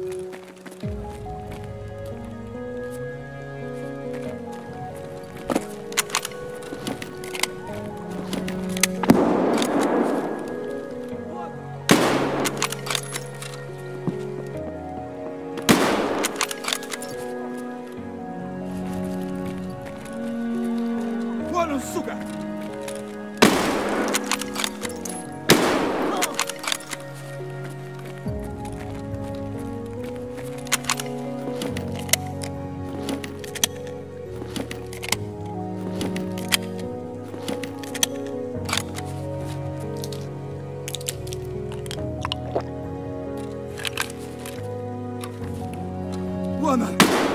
我我能速改 woman.